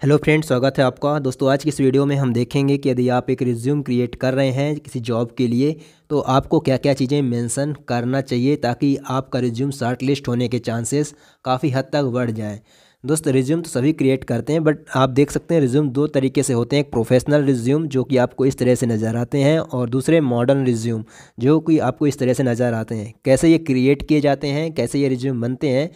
Hello friends, स्वागत है आपका। दोस्तों, आज की इस वीडियो में हम देखेंगे कि यदि आप एक रिज्यूम क्रिएट कर रहे हैं किसी जॉब के लिए तो आपको क्या क्या चीज़ें मेंशन करना चाहिए ताकि आपका रिज्यूम शॉर्ट लिस्ट होने के चांसेस काफ़ी हद तक बढ़ जाएँ। दोस्त रिज्यूम तो सभी क्रिएट करते हैं बट आप देख सकते हैं रिज्यूम दो तरीके से होते हैं, एक प्रोफेशनल रिज्यूम जो कि आपको इस तरह से नज़र आते हैं, और दूसरे मॉडर्न रिज्यूम जो कि आपको इस तरह से नज़र आते हैं। कैसे ये क्रिएट किए जाते हैं, कैसे ये रिज्यूम बनते हैं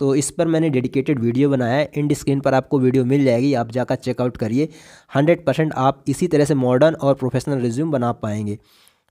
तो इस पर मैंने डेडिकेटेड वीडियो बनाया है। इंड स्क्रीन पर आपको वीडियो मिल जाएगी, आप जाकर चेकआउट करिए। हंड्रेड आप इसी तरह से मॉडर्न और प्रोफेशनल रिज्यूम बना पाएँगे।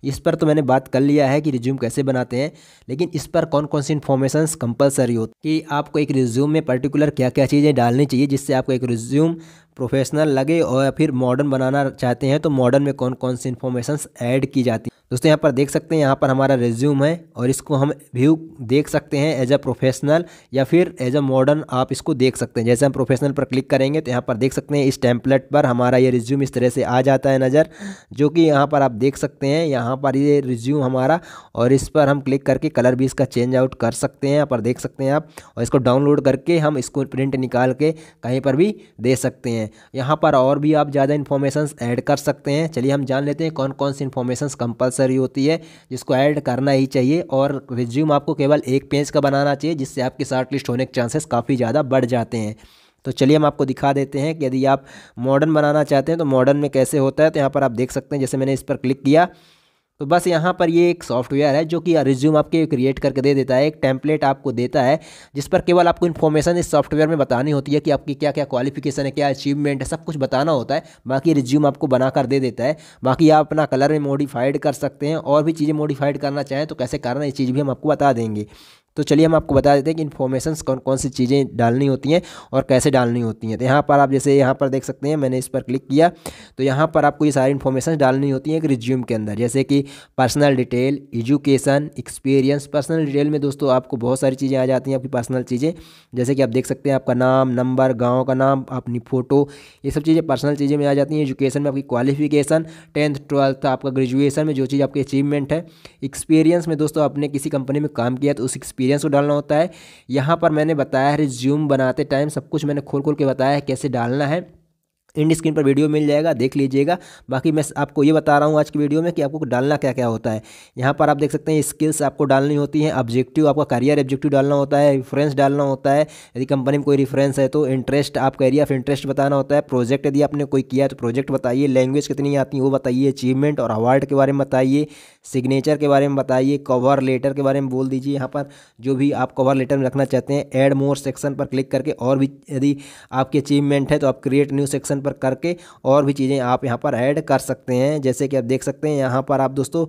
इस पर तो मैंने बात कर लिया है कि रिज्यूम कैसे बनाते हैं, लेकिन इस पर कौन कौन सी इन्फॉर्मेशन कंपलसरी होती कि आपको एक रिज्यूम में पर्टिकुलर क्या क्या चीज़ें डालनी चाहिए जिससे आपको एक रिज्यूम प्रोफेशनल लगे और फिर मॉडर्न बनाना चाहते हैं तो मॉडर्न में कौन कौन सी इन्फॉर्मेशन ऐड की जाती दोस्तों, यहाँ पर देख सकते हैं, यहाँ पर हमारा रिज्यूम है और इसको हम व्यू देख सकते हैं एज अ प्रोफेशनल या फिर एज अ मॉडर्न आप इसको देख सकते हैं। जैसे हम प्रोफेशनल पर क्लिक करेंगे तो यहाँ पर देख सकते हैं, इस टेम्पलेट पर हमारा ये रिज्यूम इस तरह से आ जाता है नज़र, जो कि यहाँ पर आप देख सकते हैं, यहाँ पर ये रिज्यूम हमारा और इस पर हम क्लिक करके कलर भी इसका चेंज आउट कर सकते हैं, यहाँ पर देख सकते हैं आप, और इसको डाउनलोड करके हम इसको प्रिंट निकाल के कहीं पर भी दे सकते हैं। यहाँ पर और भी आप ज़्यादा इन्फॉर्मेशन ऐड कर सकते हैं। चलिए हम जान लेते हैं कौन कौन सी इन्फॉर्मेशन कंपलसरी होती है, जिसको ऐड करना ही चाहिए और रिज्यूम आपको केवल एक पेज का बनाना चाहिए, जिससे आपके शार्ट लिस्ट होने के चांसेस काफ़ी ज़्यादा बढ़ जाते हैं। तो चलिए हम आपको दिखा देते हैं कि यदि आप मॉडर्न बनाना चाहते हैं तो मॉडर्न में कैसे होता है तो यहाँ पर आप देख सकते हैं, जैसे मैंने इस पर क्लिक किया तो बस यहाँ पर ये एक सॉफ्टवेयर है जो कि रिज्यूम आपके क्रिएट करके दे देता है, एक टेम्पलेट आपको देता है, जिस पर केवल आपको इन्फॉर्मेशन इस सॉफ्टवेयर में बतानी होती है कि आपकी क्या क्या क्वालिफिकेशन है, क्या अचीवमेंट है, सब कुछ बताना होता है, बाकी रिज्यूम आपको बनाकर दे देता है। बाकी आप अपना कलर में मॉडिफाइड कर सकते हैं, और भी चीज़ें मॉडिफाइड करना चाहें तो कैसे करना है, ये चीज़ भी हम आपको बता देंगे। तो चलिए हम आपको बता देते हैं कि इन्फॉर्मेशन कौन कौन सी चीज़ें डालनी होती हैं और कैसे डालनी होती हैं। तो यहाँ पर आप जैसे यहाँ पर देख सकते हैं, मैंने इस पर क्लिक किया। तो यहाँ पर आपको ये सारी इन्फॉर्मेशन डालनी होती हैं एक रिज्यूम के अंदर। जैसे कि personal detail education experience personal detail में दोस्तों आपको बहुत सारी चीज़ें आ जाती हैं आपकी पर्सनल चीज़ें। जैसे कि आप देख सकते हैं आपका नाम नंबर गाँव का नाम, अपनी फ़ोटो ये सब चीज़ें पर्सनल चीज़ें में आ जाती हैं। एजुकेशन में आपकी क्वालिफिकेशन टेंथ ट्वेल्थ आपका ग्रेजुएशन में जो चीज़ आपकी अचीवमेंट है। एक्सपीरियंस में दोस्तों आपने किसी कंपनी में काम किया तो उस को डालना होता है। यहाँ पर मैंने बताया है रिज्यूम बनाते टाइम सब कुछ मैंने खोल खोल के बताया है, कैसे डालना है। इंड स्क्रीन पर वीडियो मिल जाएगा, देख लीजिएगा। बाकी मैं आपको ये बता रहा हूँ आज की वीडियो में कि आपको डालना क्या क्या होता है। यहाँ पर आप देख सकते हैं स्किल्स आपको डालनी होती हैं। ऑब्जेक्टिव आपका करियर ऑब्जेक्टिव डालना होता है रेफरेंस डालना होता है। यदि कंपनी में कोई रेफरेंस है तो इंटरेस्ट आपका एरिया ऑफ़ इंटरेस्ट बताना होता है। प्रोजेक्ट यदि आपने कोई किया तो प्रोजेक्ट बताइए। लैंग्वेज कितनी आती है वो बताइए। अचीवमेंट और अवार्ड के बारे में बताइए। सिग्नेचर के बारे में बताइए। कवर लेटर के बारे में बोल दीजिए। यहाँ पर जो भी आप कवर लेटर में रखना चाहते हैं एड मोर सेक्शन पर क्लिक करके और भी यदि आपकी अचीवमेंट है तो आप क्रिएट न्यू सेक्शन पर करके और भी चीज़ें आप यहाँ पर ऐड कर सकते हैं। जैसे कि आप देख सकते हैं यहाँ पर आप दोस्तों,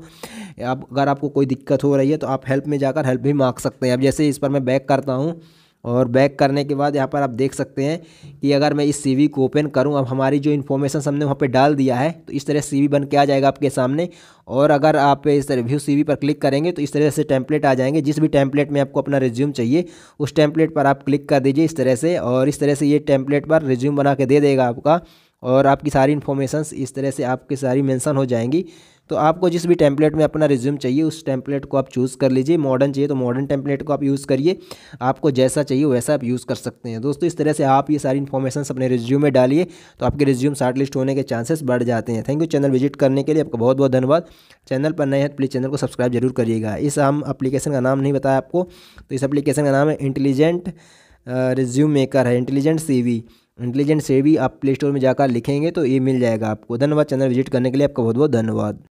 आप, अगर आपको कोई दिक्कत हो रही है तो आप हेल्प में जाकर हेल्प भी मांग सकते हैं। अब जैसे इस पर मैं बैक करता हूँ। और बैक करने के बाद यहाँ पर आप देख सकते हैं कि अगर मैं इस सीवी को ओपन करूँ, अब हमारी जो इन्फॉर्मेशन हमने वहाँ पे डाल दिया है तो इस तरह सीवी बन के आ जाएगा आपके सामने। और अगर आप इस तरह व्यू सीवी पर क्लिक करेंगे तो इस तरह से टेम्पलेट आ जाएँगे। जिस भी टेम्पलेट में आपको अपना रिज्यूम चाहिए, उस टेम्पलेट पर आप क्लिक कर दीजिए इस तरह से, और इस तरह से ये टेम्पलेट पर रिज्यूम बना के दे देगा आपका। और आपकी सारी इन्फॉर्मेशंस इस तरह से आपकी सारी मेंशन हो जाएँगी। तो आपको जिस भी टेम्पलेट में अपना रिज्यूम चाहिए, उस टेम्पलेट को आप चूज़ कर लीजिए। मॉडर्न चाहिए तो मॉडर्न टेम्पलेट को आप यूज़ करिए। आपको जैसा चाहिए वैसा आप यूज़ कर सकते हैं। दोस्तों, इस तरह से आप ये सारी इन्फॉर्मेशन अपने रिज्यूम में डालिए तो आपके रिज्यूम शार्ट लिस्ट होने के चांसेस बढ़ जाते हैं। थैंक यू चैनल विज़िट करने के लिए आपका बहुत बहुत धन्यवाद। चैनल पर नए हैं प्लीज़ चैनल को सब्सक्राइब ज़रूर करिएगा। इस हम अप्लीकेशन का नाम नहीं बताया आपको तो इस अप्लीकेशन का नाम है इंटेलिजेंट रिज्यूम मेकर है। इंटेलिजेंट सी इंटेलिजेंट से भी आप प्ले स्टोर में जाकर लिखेंगे तो ये मिल जाएगा आपको। धन्यवाद। चैनल विज़िट करने के लिए आपका बहुत बहुत धन्यवाद।